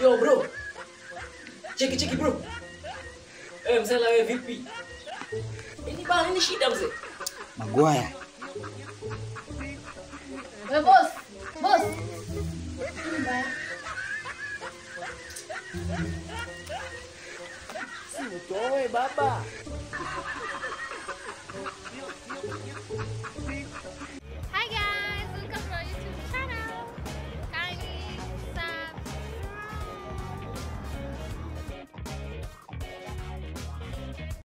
Yo bro, Ceki ceki bro. Eh msela wewe eh, vipi? Ini bana, ini shida mzee. Magwaya. We eh, boss, boss. Nini mbaya? Si utoe eh, baba.